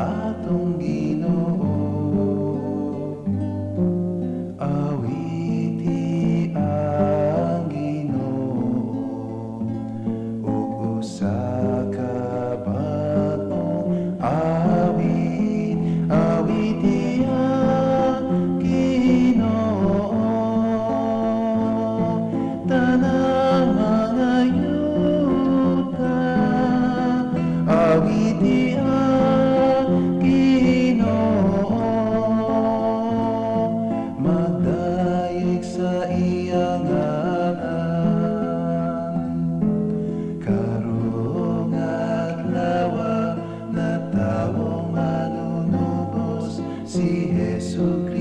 atong Ginoo. si Jesucristo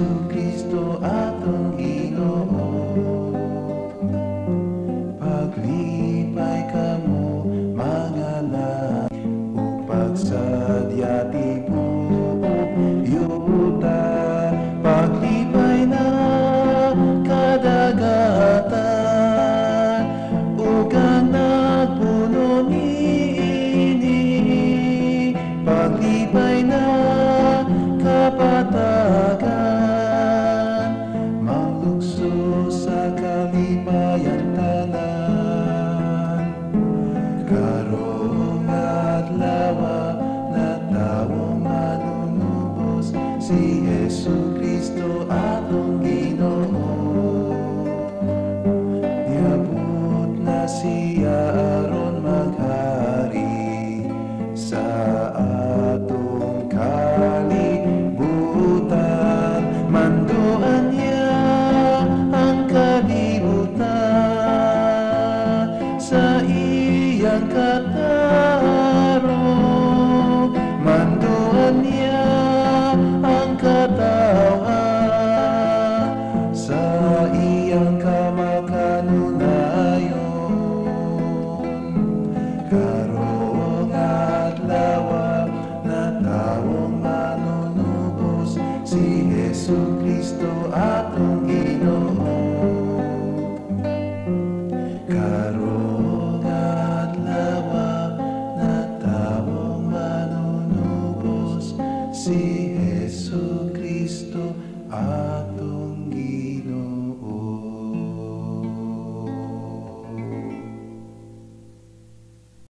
si Jesu si Jesu Kristo atong Ginoo Diabot na siya aron maghari sa atong kalibutan. Manduan niya ang kalibutan sa iyang katapusan Karong at na taong manunubos Si Jesu Kristo atong ginoo. Karong at na taong manunubos Si Jesu Kristo atong